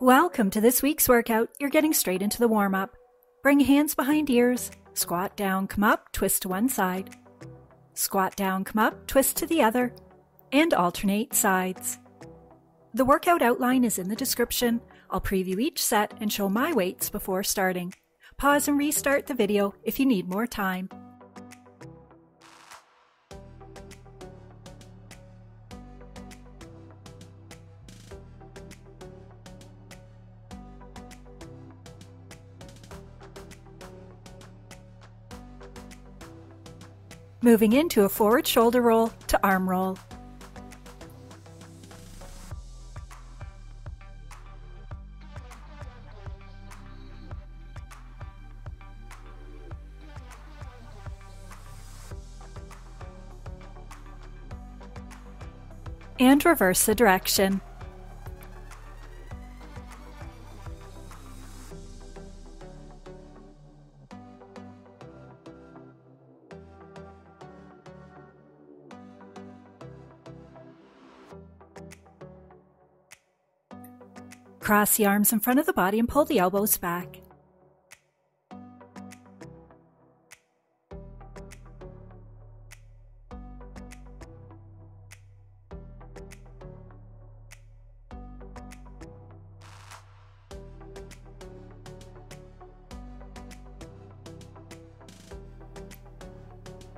Welcome to this week's workout. You're getting straight into the warm up. Bring hands behind ears. Squat down, come up, twist to one side. Squat down, come up, twist to the other. And alternate sides. The workout outline is in the description. I'll preview each set and show my weights before starting. Pause and restart the video if you need more time. Moving into a forward shoulder roll to arm roll. And reverse the direction. Cross the arms in front of the body and pull the elbows back.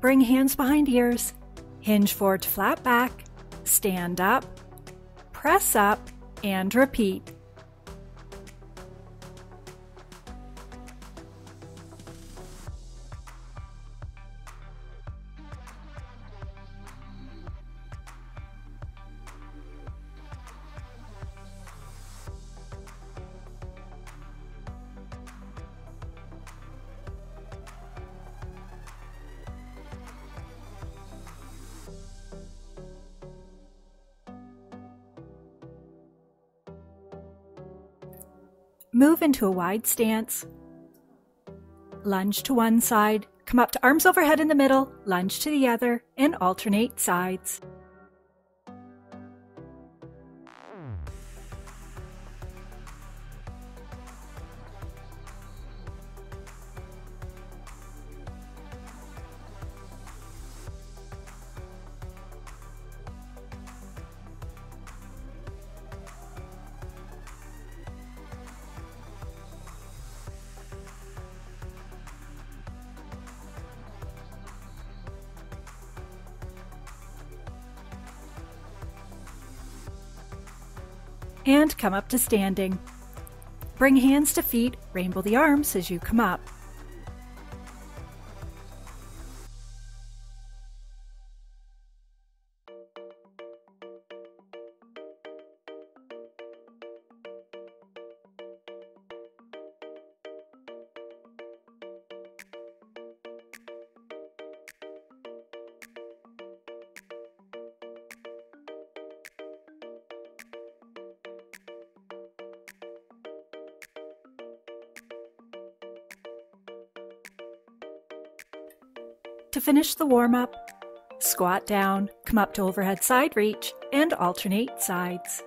Bring hands behind ears. Hinge forward to flat back. Stand up. Press up and repeat. Move into a wide stance. Lunge to one side, come up to arms overhead in the middle, lunge to the other, and alternate sides. And come up to standing. Bring hands to feet, rainbow the arms as you come up. Finish the warm up, squat down, come up to overhead side reach, and alternate sides.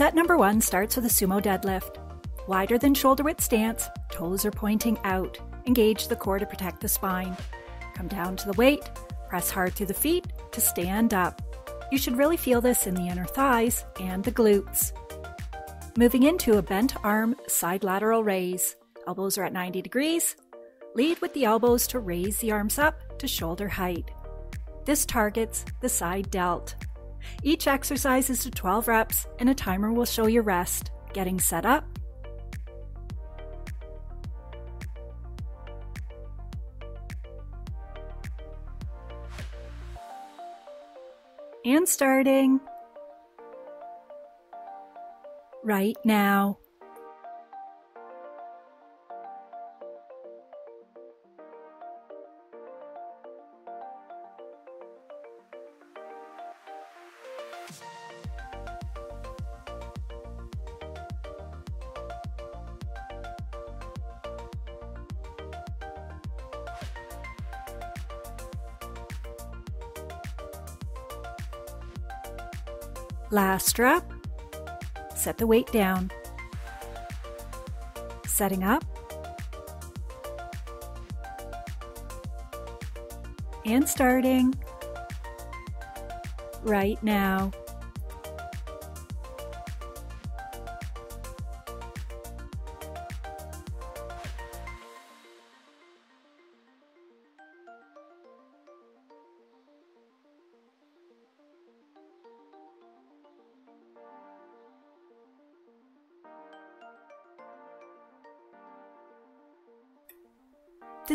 Set number one starts with a sumo deadlift. Wider than shoulder width stance, toes are pointing out. Engage the core to protect the spine. Come down to the weight, press hard through the feet to stand up. You should really feel this in the inner thighs and the glutes. Moving into a bent arm side lateral raise. Elbows are at 90 degrees. Lead with the elbows to raise the arms up to shoulder height. This targets the side delt. Each exercise is to 12 reps, and a timer will show your rest. Getting set up. And starting. Right now. Strap. Set the weight down. Setting up. And starting right now.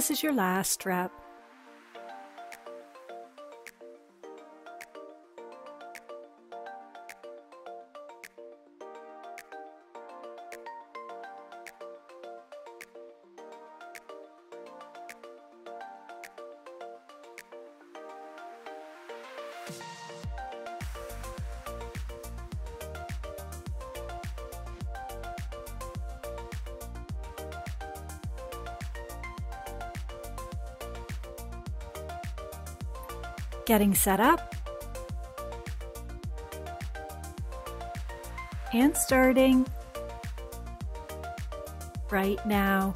This is your last rep. Getting set up. And starting right now.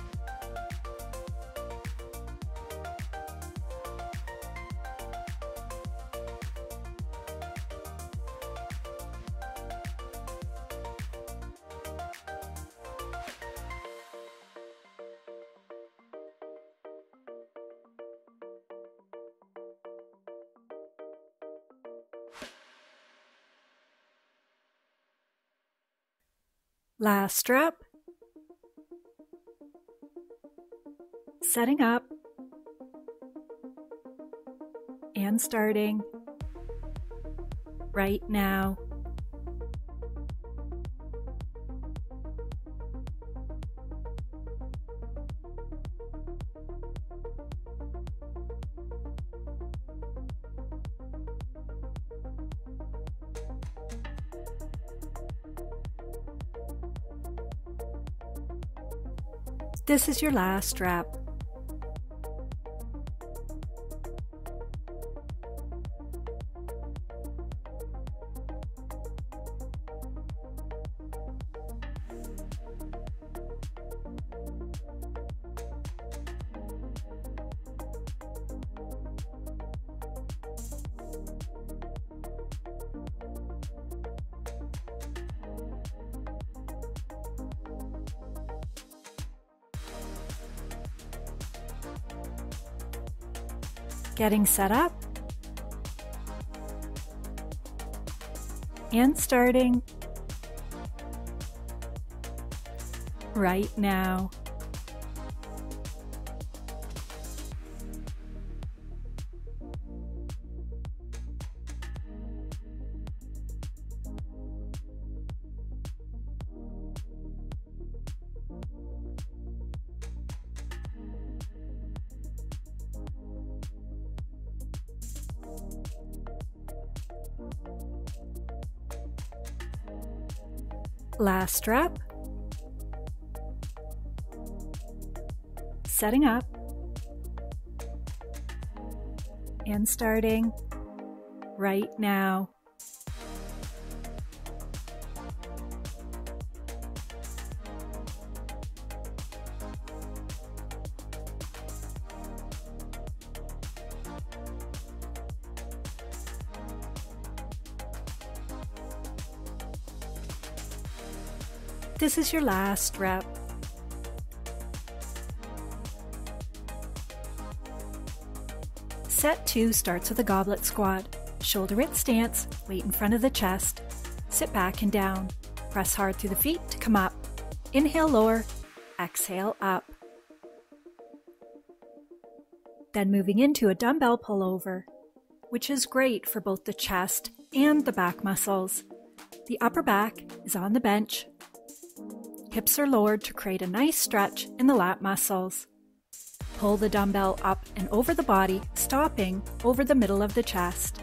Strap. Setting up. And starting right now. This is your last strap. Getting set up. And starting right now. Strap. Setting up. And starting right now. This is your last rep. Set 2 starts with a goblet squat. Shoulder width stance, weight in front of the chest. Sit back and down. Press hard through the feet to come up. Inhale lower, exhale up. Then moving into a dumbbell pullover, which is great for both the chest and the back muscles. The upper back is on the bench. Hips are lowered to create a nice stretch in the lat muscles. Pull the dumbbell up and over the body, stopping over the middle of the chest.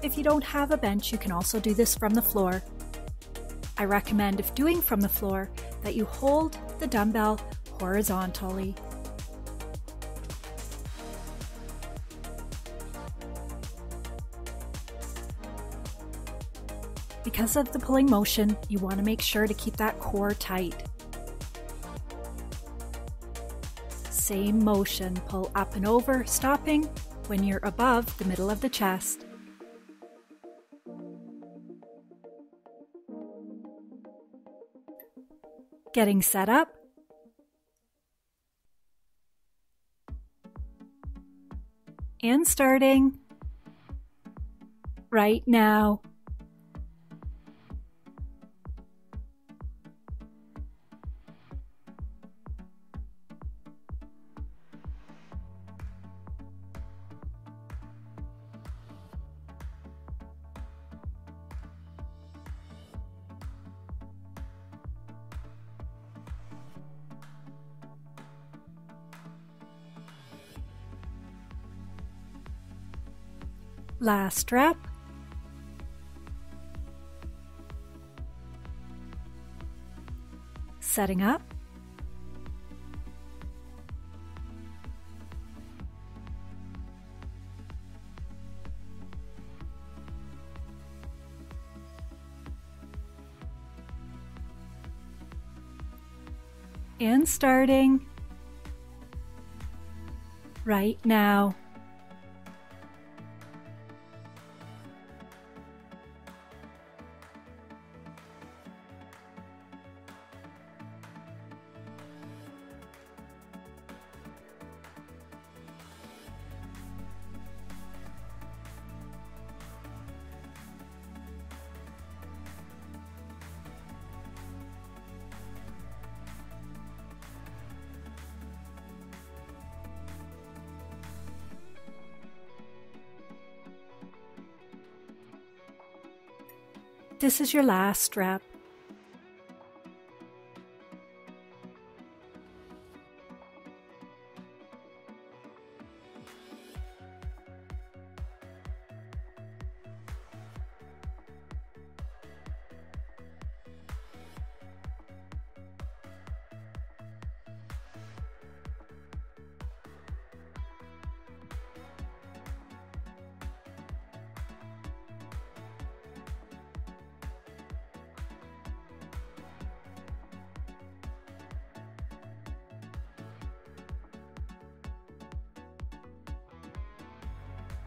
If you don't have a bench, you can also do this from the floor. I recommend, if doing from the floor, that you hold the dumbbell horizontally. Because of the pulling motion, you want to make sure to keep that core tight. Same motion, pull up and over, stopping when you're above the middle of the chest. Getting set up. And starting right now. Last strap. Setting up. And starting right now. This is your last strap.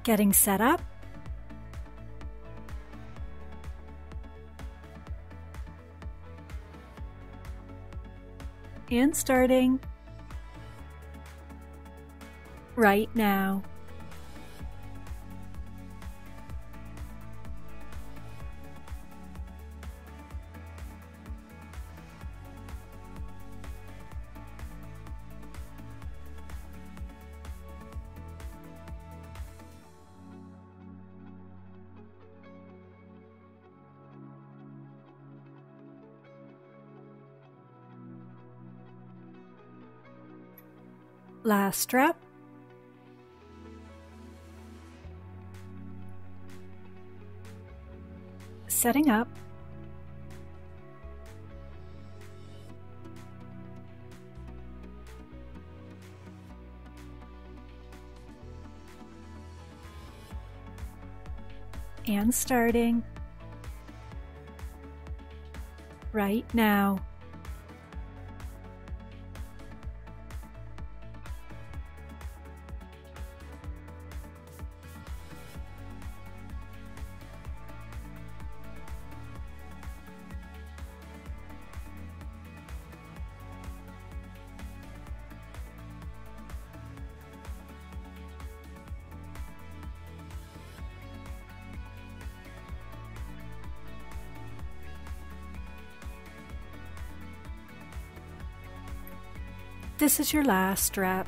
Getting set up. And starting right now. Last strap. Setting up. And starting right now. This is your last strap.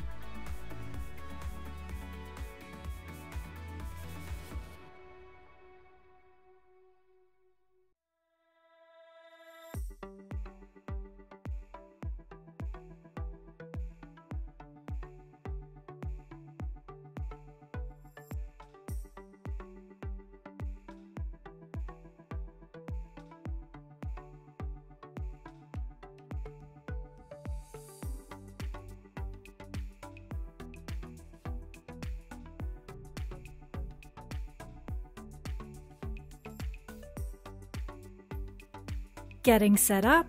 Getting set up.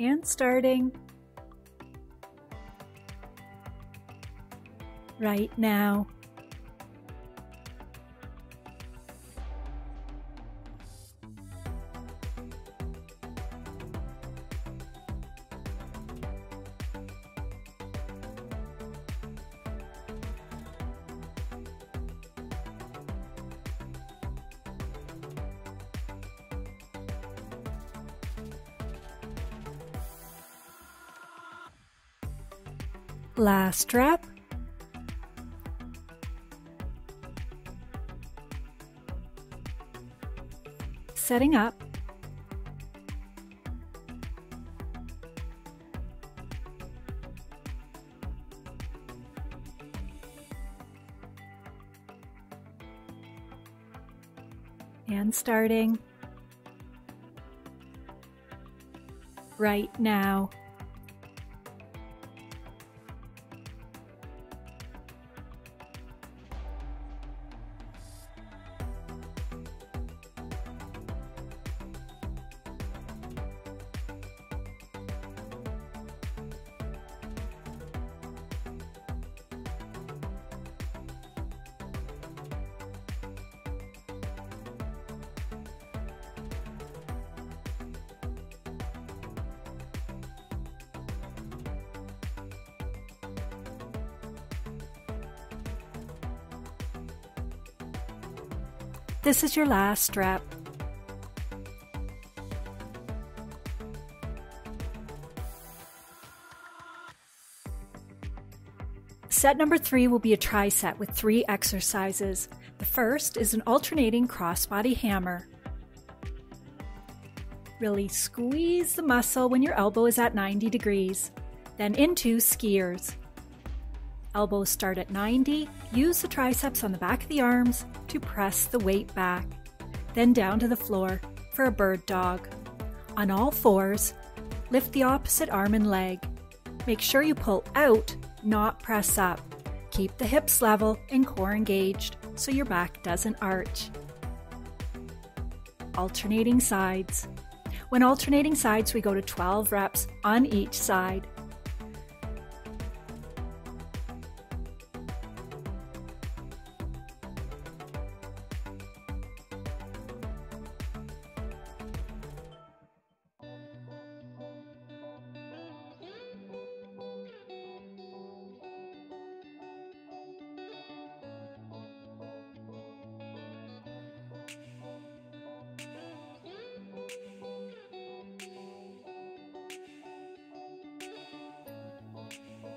And starting. Right now. Strap. Setting up. And starting right now. This is your last strap. Set number three will be a tri-set with three exercises. The first is an alternating crossbody hammer. Really squeeze the muscle when your elbow is at 90 degrees. Then into skiers. Elbows start at 90. Use the triceps on the back of the arms to press the weight back. Then down to the floor for a bird dog. On all fours, lift the opposite arm and leg. Make sure you pull out, not press up. Keep the hips level and core engaged so your back doesn't arch. Alternating sides. When alternating sides, we go to 12 reps on each side.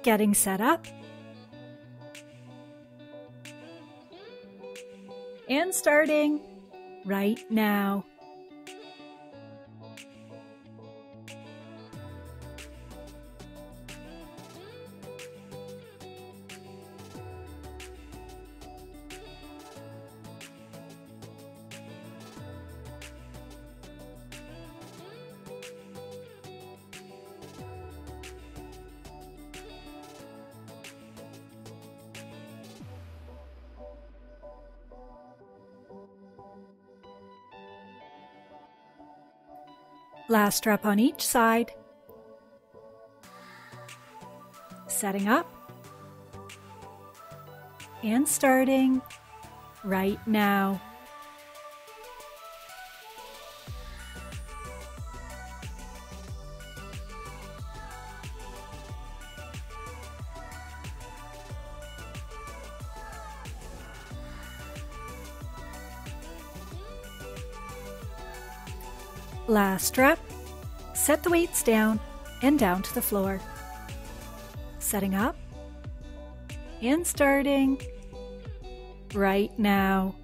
Getting set up. And starting right now. Last strap on each side. Setting up. And starting right now. Strap. Set the weights down and down to the floor. Setting up and starting right now.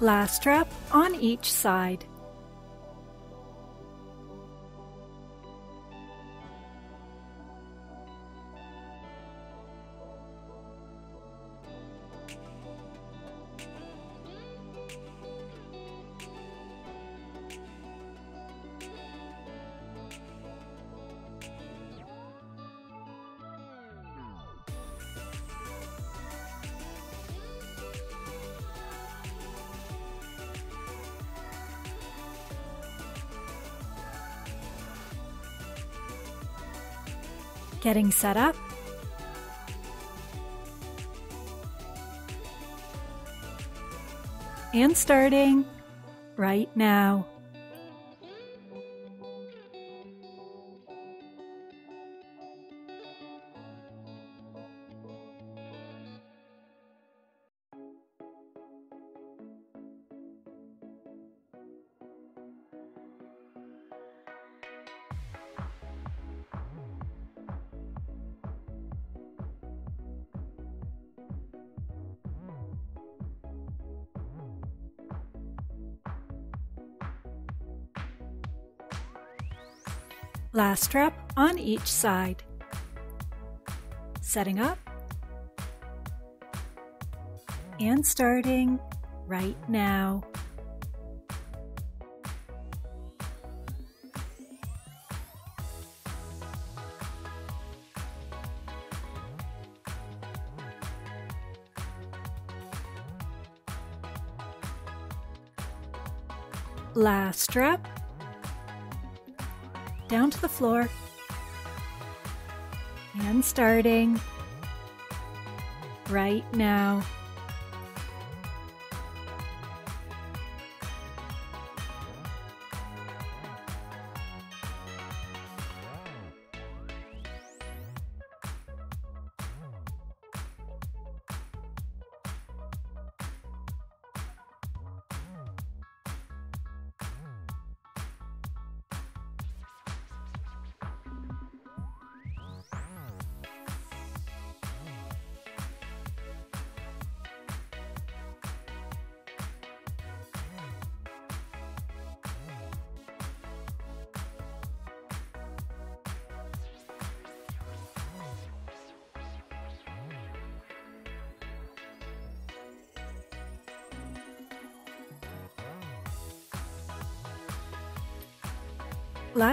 Last strap on each side. Getting set up. And starting right now. Last strap on each side. Setting up and starting right now. Last strap down to the floor and starting right now.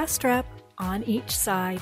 Strap on each side.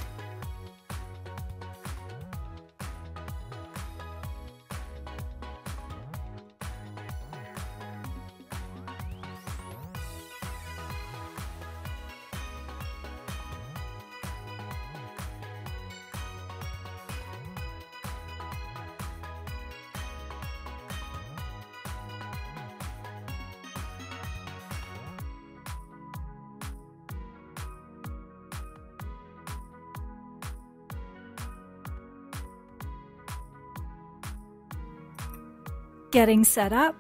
Getting set up.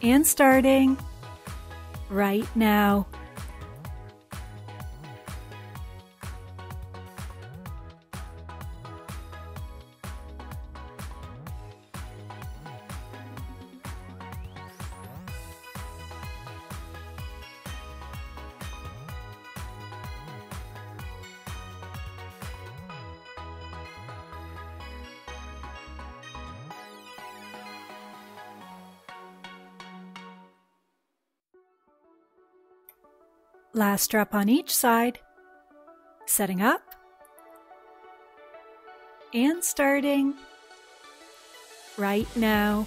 And starting right now. Last strap on each side, setting up and starting right now.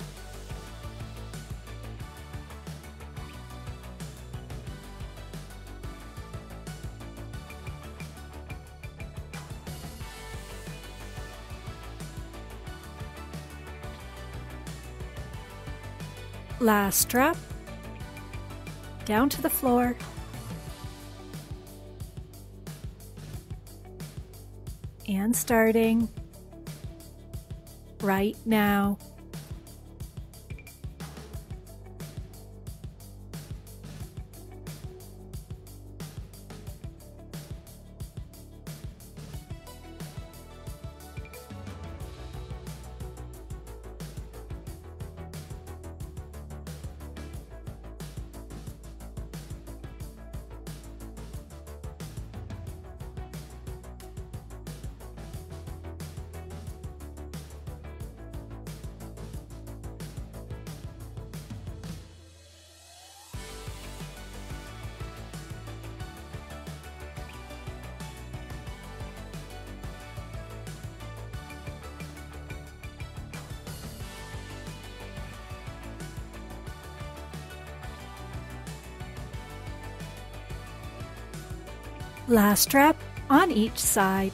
Last strap down to the floor and starting right now. Last rep on each side.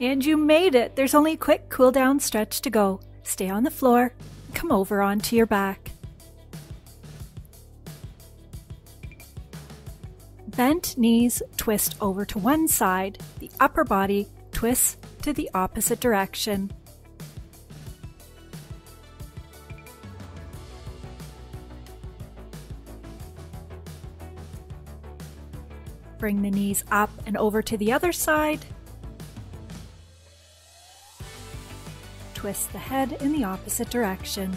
And you made it! There's only a quick cool down stretch to go. Stay on the floor, come over onto your back. Bent knees twist over to one side, the upper body twists to the opposite direction. Bring the knees up and over to the other side. Twist the head in the opposite direction.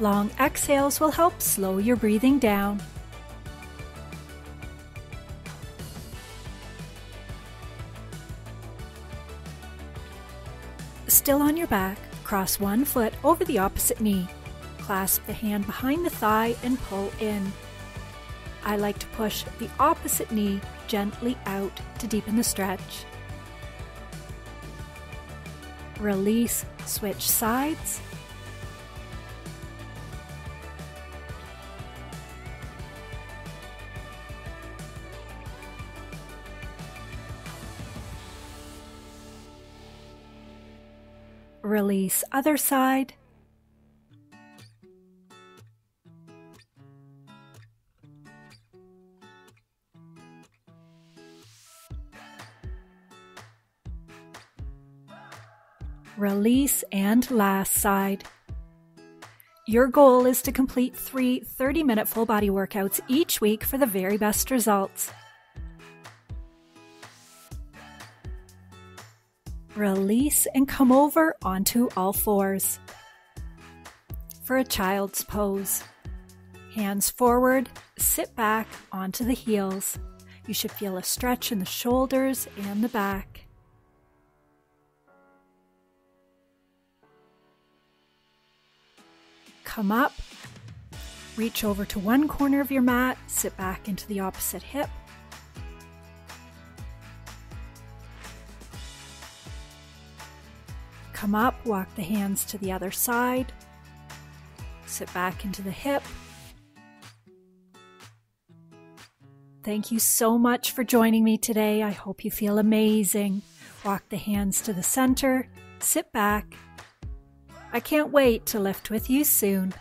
Long exhales will help slow your breathing down. Still on your back, cross one foot over the opposite knee. Clasp the hand behind the thigh and pull in. I like to push the opposite knee gently out to deepen the stretch. Release, switch sides. Release other side. Release, and last side. Your goal is to complete three 30 minute full body workouts each week for the very best results. Release and come over onto all fours. For a child's pose. Hands forward, sit back onto the heels. You should feel a stretch in the shoulders and the back. Come up, reach over to one corner of your mat, sit back into the opposite hip. Come up, walk the hands to the other side, sit back into the hip. Thank you so much for joining me today. I hope you feel amazing. Walk the hands to the center, sit back, I can't wait to lift with you soon.